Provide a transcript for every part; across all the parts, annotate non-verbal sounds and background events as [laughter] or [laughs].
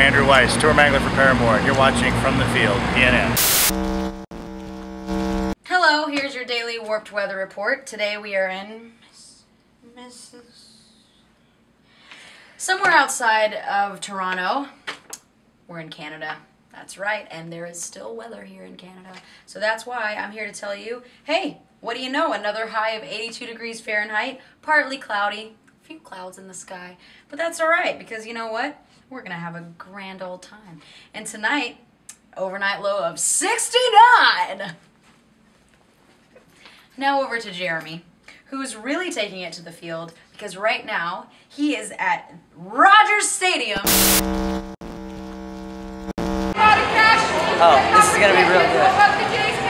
Andrew Weiss, tour mangler for Paramore. You're watching From the Field, PNN. Hello, here's your daily warped weather report. Today we are in. Somewhere outside of Toronto. We're in Canada. That's right, and there is still weather here in Canada. So that's why I'm here to tell you hey, what do you know? Another high of 82 degrees Fahrenheit, partly cloudy, few clouds in the sky. But that's all right because you know what? We're going to have a grand old time. And tonight, overnight low of 69. Now over to Jeremy, who's really taking it to the field because right now he is at Rogers Stadium. Oh, this is gonna be real good.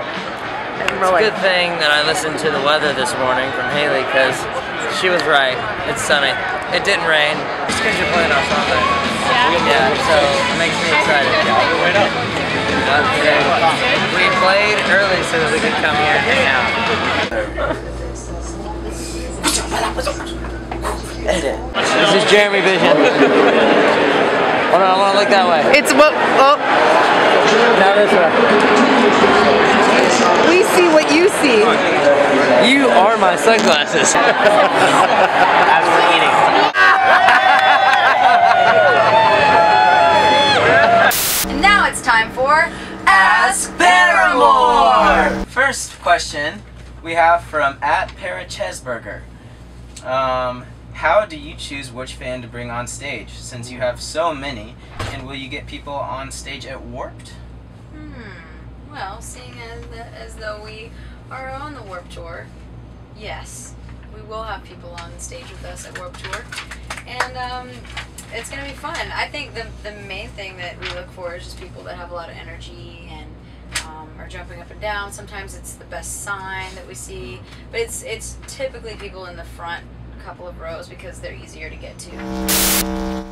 It's a good thing that I listened to the weather this morning from Hayley because she was right. It's sunny. It didn't rain. Just because you're playing our song right now. Yeah. so it makes me excited. But, we played early so that we could come here and hang out. This is Jeremy Vision. Oh, Hold on, I want to look that way. It's what? Oh, Now this way. We see what you see. You are my sunglasses. [laughs] As we're eating. And now it's time for Ask Paramore! First question we have from at Parachesburger. Um, how do you choose which fan to bring on stage since you have so many? And will you get people on stage at Warped? Well, seeing as, as though we are on the Warp Tour, yes, we will have people on stage with us at Warp Tour, and um, it's gonna be fun. I think the the main thing that we look for is just people that have a lot of energy and um, are jumping up and down. Sometimes it's the best sign that we see, but it's it's typically people in the front couple of rows because they're easier to get to.